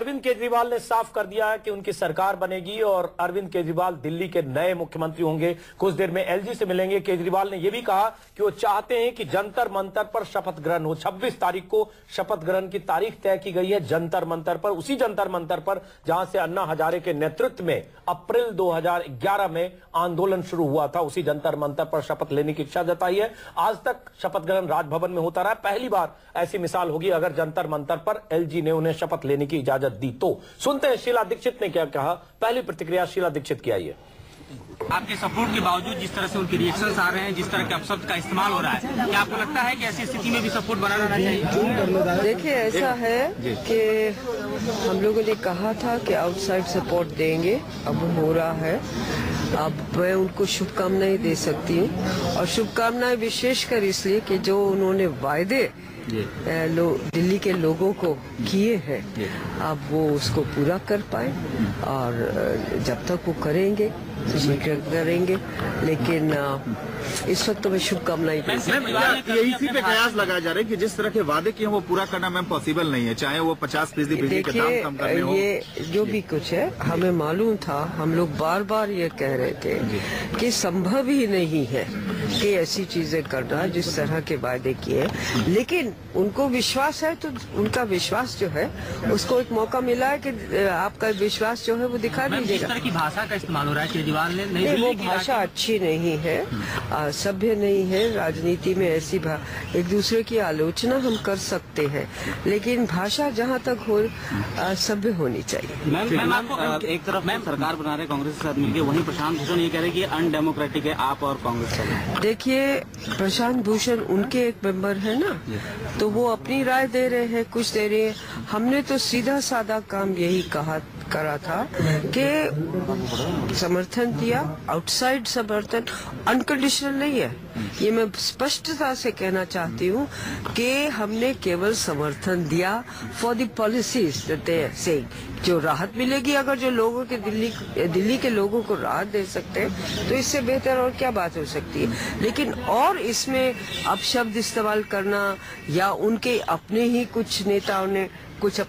अरविंद केजरीवाल ने साफ़ कर दिया है कि उनकी सरकार बनेगी और अरविंद केजरीवाल दिल्ली के नए मुख्यमंत्री होंगे। कुछ देर में एलजी से मिलेंगे। केजरीवाल ने यह भी कहा कि वो चाहते हैं कि जंतर मंतर पर शपथ ग्रहण हो। 26 तारीख को शपथ ग्रहण की तारीख तय की गई है जंतर मंतर पर। उसी जंतर मंतर पर जहाँ से अन्ना हजारे के नेतृत्व में अप्रैल 2011 में आंदोलन शुरू हुआ था, उसी जंतर मंतर पर शपथ लेने की इच्छा जताई है। आज तक शपथ ग्रहण राजभवन में होता रहा। पहली बार ऐसी मिसाल होगी अगर जंतर मंतर पर एलजी ने उन्हें शपथ लेने की इजाज़त दी। तो सुनते हैं शीला दीक्षित ने क्या कहा। पहली प्रतिक्रिया शीला दीक्षित की आई है आपके सपोर्ट के बावजूद जिस तरह से उनके रिएक्शंस आ रहे हैं जिस तरह के अपशब्द का इस्तेमाल हो रहा है क्या आपको लगता है कि ऐसी स्थिति में भी सपोर्ट बना रहना चाहिए? देखिए ऐसा है कि हम लोगों ने कहा था कि आउटसाइड सपोर्ट देंगे। अब हो रहा है। अब मैं उनको शुभकामनाएँ दे सकती हूँ। और शुभकामनाएँ विशेषकर इसलिए कि जो उन्होंने वायदे लो, दिल्ली के लोगों को किए हैं। अब वो उसको पूरा कर पाए और जब तक वो करेंगे करेंगे लेकिन इस वक्त तो मैं शुभकामनाएँ इसी पे कयास लगाया जा रहा है कि जिस तरह के वादे किए वो पूरा करना मैम पॉसिबल नहीं है। चाहे वो पचास फ़ीसदी बिजली के दाम कम करने हो। ये जो भी कुछ है हमें मालूम था हम लोग बार बार ये कह रहे थे कि संभव ही नहीं है कि ऐसी चीज़ें करना जिस तरह के वादे किए लेकिन उनको विश्वास है तो उनका विश्वास जो है उसको एक मौका मिला है कि आपका विश्वास जो है वो दिखा दीजिएगा। तरह की भाषा का इस्तेमाल हो रहा है केजरीवाल ने नई नहीं वो भाषा अच्छी नहीं है सभ्य नहीं है राजनीति में ऐसी एक दूसरे की आलोचना हम कर सकते हैं लेकिन भाषा जहाँ तक हो सभ्य होनी चाहिए। मैम मैम एक तरफ़ मैम सरकार बना रहे कांग्रेस के साथ मिलकर वहीं प्रशांत भूषण ये कह रहे हैं कि अनडेमोक्रेटिक है आप और कांग्रेस देखिए प्रशांत भूषण उनके एक मेंबर है ना तो वो अपनी राय दे रहे हैं, कुछ दे रहे हैं। हमने तो सीधा साधा काम यही कहा करा था कि समर्थन दिया आउटसाइड समर्थन अनकंडीशनल नहीं है। ये मैं स्पष्टता से कहना चाहती हूँ कि हमने केवल समर्थन दिया फॉर द पॉलिसीज़ से जो राहत मिलेगी अगर जो लोगों के दिल्ली दिल्ली के लोगों को राहत दे सकते हैं तो इससे बेहतर और क्या बात हो सकती है? लेकिन और इसमें अपशब्द इस्तेमाल करना या उनके अपने ही कुछ नेताओं ने कुछ